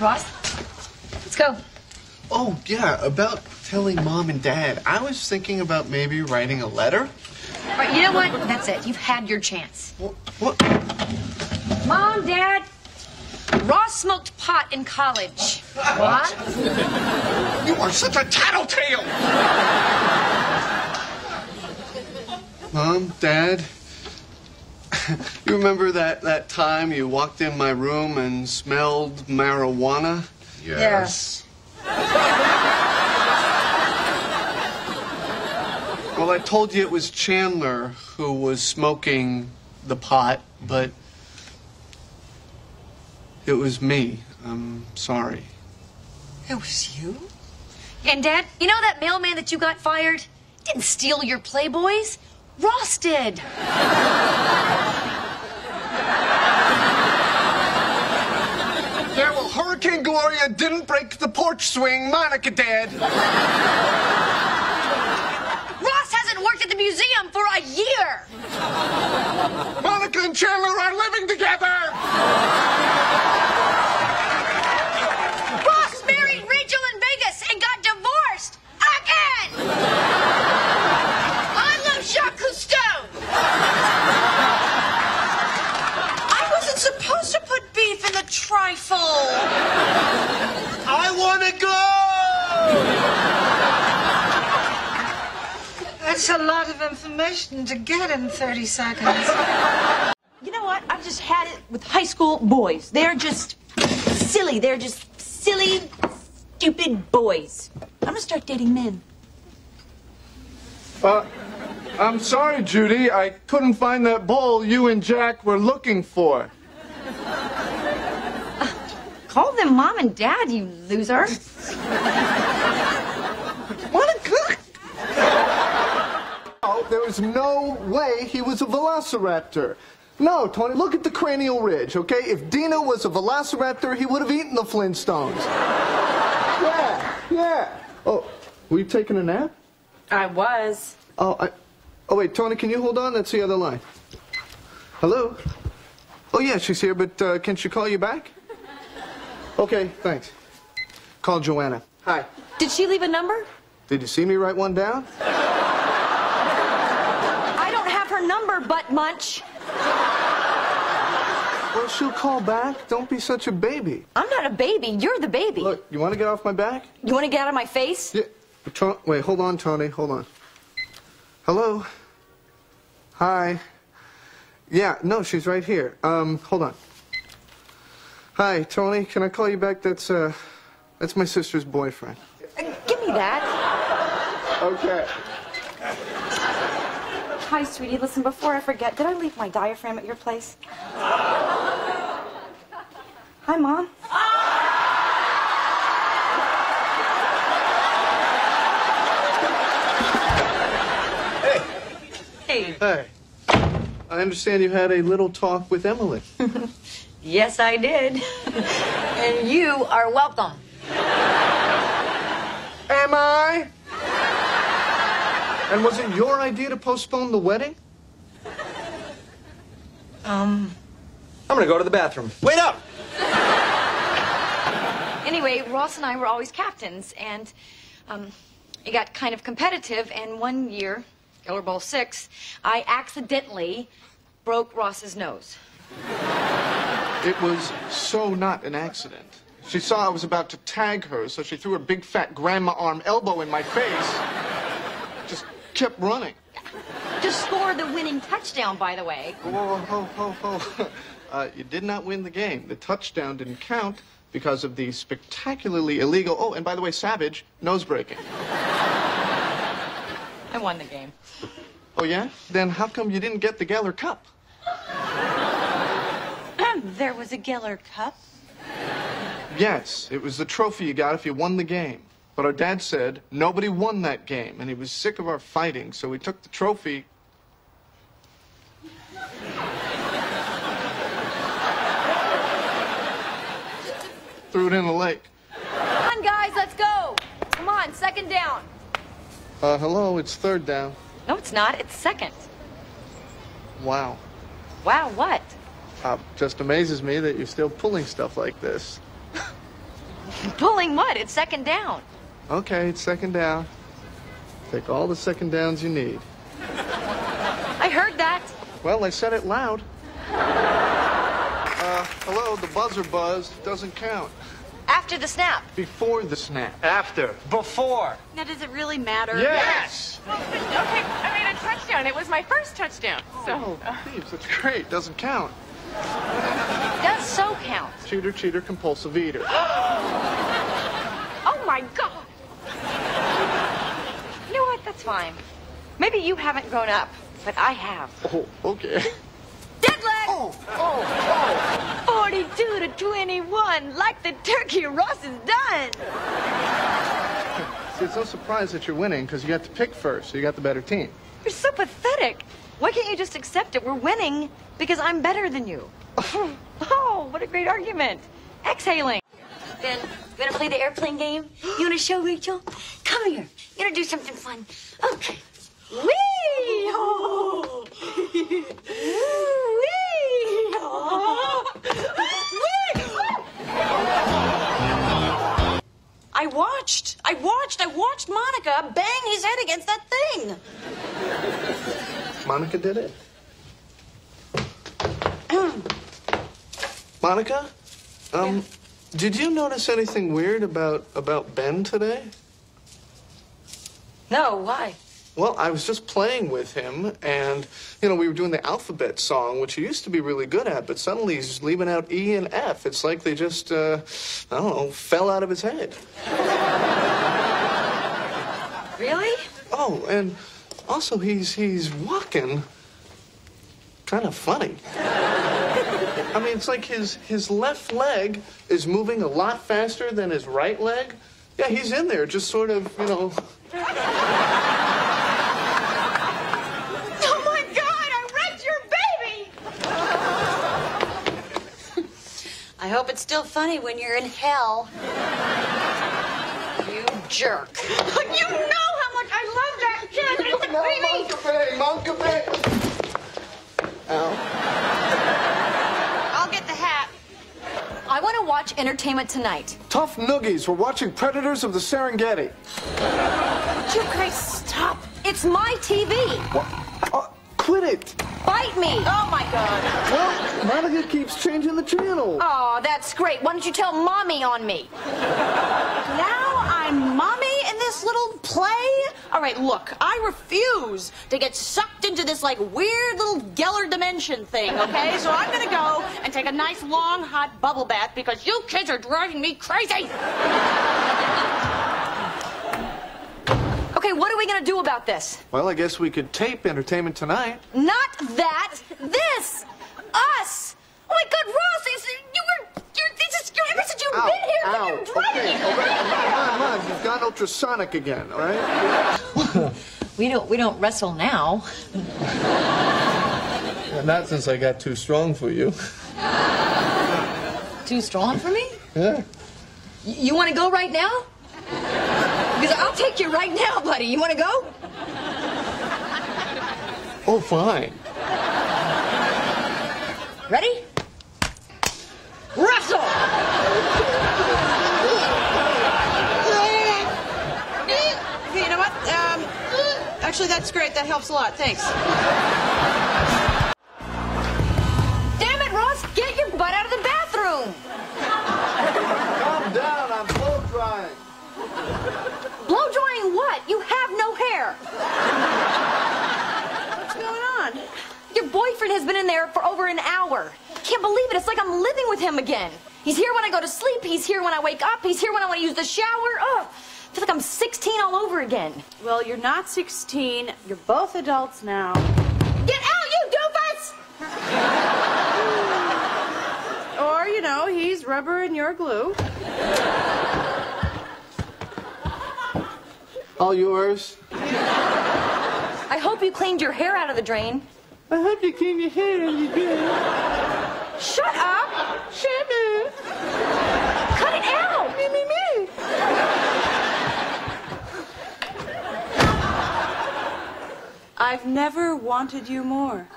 Ross, let's go. Oh, yeah, about telling mom and dad. I was thinking about maybe writing a letter. All right, you know what? That's it. You've had your chance. What? what? Mom, Dad, Ross smoked pot in college. What? You are such a tattletale! Mom, Dad, you remember that, that time you walked in my room and smelled marijuana? Yes. yes. Well, I told you it was Chandler who was smoking the pot, but it was me. I'm sorry. It was you? And Dad, you know that mailman that you got fired? Didn't steal your Playboys. Ross did. Yeah, well, Hurricane Gloria didn't break the porch swing. Monica did. Ross hasn't worked at the museum for a year. Monica and Chandler are living together. Ross married Rachel in Vegas and got divorced again. I love Jacques Cousteau. I wasn't supposed to put beef in the trifle. I want to go. That's a lot of information to get in 30 seconds. You know what? I've just had it with high school boys. They're just silly. They're just silly, stupid boys. I'm gonna start dating men. Uh, I'm sorry, Judy. I couldn't find that bowl you and Jack were looking for. Call them mom and dad, you loser. Monica! Oh, there was no way he was a velociraptor. No, Tony, look at the cranial ridge, okay? If Dino was a velociraptor, he would have eaten the Flintstones. yeah, yeah. Oh, were you taking a nap? I was. Oh, I, oh wait, Tony, can you hold on? That's the other line. Hello? Oh, yeah, she's here, but uh, can she call you back? Okay, thanks. Call Joanna. Hi. Did she leave a number? Did you see me write one down? I don't have her number, butt munch. Well, she'll call back. Don't be such a baby. I'm not a baby. You're the baby. Look, you want to get off my back? You want to get out of my face? Yeah. Wait, hold on, Tony. Hold on. Hello? Hi. Yeah, no, she's right here. Um, hold on. Hi, Tony. Can I call you back? That's, uh, that's my sister's boyfriend. Uh, Give me that. Okay. Hi, sweetie. Listen, before I forget, did I leave my diaphragm at your place? Hi, Mom. Hey. Hey. I understand you had a little talk with Emily. Yes, I did. and you are welcome. Am I? And was it your idea to postpone the wedding? Um. I'm gonna go to the bathroom. Wait up! Anyway, Ross and I were always captains, and um, it got kind of competitive. And one year, Geller Bowl six, I accidentally broke Ross's nose. It was so not an accident. She saw I was about to tag her, so she threw her big fat grandma arm elbow in my face. Kept running. To score the winning touchdown, by the way. Whoa, ho, ho, ho. Uh, you did not win the game. The touchdown didn't count because of the spectacularly illegal. Oh, and by the way, savage nose breaking. I won the game. Oh yeah? Then how come you didn't get the Geller Cup? there was a Geller Cup. Yes, it was the trophy you got if you won the game. But our dad said nobody won that game, and he was sick of our fighting, so he took the trophy. Threw it in the lake. Come on, guys, let's go. Come on, second down. Uh, hello, it's third down. No, it's not. It's second. Wow. Wow, what? Uh, just amazes me that you're still pulling stuff like this. Pulling what? It's second down. Okay, it's second down. Take all the second downs you need. I heard that. Well, I said it loud. Uh, hello, the buzzer buzzed. Doesn't count. After the snap. Before the snap. After. Before. Now, does it really matter? Yes. Okay, I made a touchdown. It was my first touchdown. So, Oh, Thieves, that's great. Doesn't count. Does so count. Cheater, cheater, compulsive eater. You know what? That's fine. Maybe you haven't grown up, but I have. Oh, okay. Dead leg! Oh. Oh, oh, 42 to 21, like the turkey Ross is done. See, it's no surprise that you're winning because you got to pick first, so you got the better team. You're so pathetic. Why can't you just accept it? We're winning because I'm better than you. oh, what a great argument. Exhaling. Ben, you want to play the airplane game? You want to show Rachel? Come here. You want to do something fun? Okay. Whee! Oh. Whee! Oh. I watched. I watched. I watched Monica bang his head against that thing. Monica did it. Monica, um, did you notice anything weird about about Ben today? No, why? Well, I was just playing with him, and you know we were doing the alphabet song, which he used to be really good at, but suddenly he's leaving out E and F. It's like they just, uh, I don't know, fell out of his head. Really? Oh, and also he's he's walking kind of funny. I mean, it's like his his left leg is moving a lot faster than his right leg. Yeah, he's in there, just sort of, you know. Oh my God! I wrecked your baby. I hope it's still funny when you're in hell. You jerk. you know how much I love that kid. It's a baby. Monka Bay, Monka Bay. Ow. I'll get the hat. I want to watch Entertainment Tonight. Tough noogies. We're watching Predators of the Serengeti. Would You guys stop. It's my TV. Uh, quit it. Bite me. Oh my God. Well, Monica keeps changing the channel. Oh, that's great. Why don't you tell mommy on me? Now I'm mommy in this little play? All right, look, I refuse to get sucked into this like weird little Geller dimension thing, okay? So I'm gonna go and take a nice long hot bubble bath because you kids are driving me crazy. Okay, what are we gonna do about this? Well, I guess we could tape Entertainment Tonight. Not that. This. Us. Oh my God, Ross! Is. You're, ever been here, ow. you're driving Okay, me all right, come on, come on. You've gone ultrasonic again, all right? We don't. We don't wrestle now. Not since I got too strong for you. Too strong for me? Yeah. Y- You want to go right now? Because I'll take you right now, buddy. You want to go? Oh, fine. Ready? Wrestle! Okay, you know what? Um, actually, that's great. That helps a lot. Thanks. Damn it, Ross! Get your butt out of the bathroom! Calm down. I'm blow drying. Blow drying what? You have no hair. What's going on? Your boyfriend has been in there for over an hour. Can't believe it. It's like I'm living with him again. He's here when I go to sleep. He's here when I wake up. He's here when I want to use the shower. Ugh. I feel like I'm 16 all over again. Well, you're not 16. You're both adults now. Get out, you doofus! Or, you know, he's rubber and you're glue. All yours. I hope you cleaned your hair out of the drain. I hope you cleaned your hair and you good. Shut up! Shut up. Cut it out! Me, me, me. I've never wanted you more.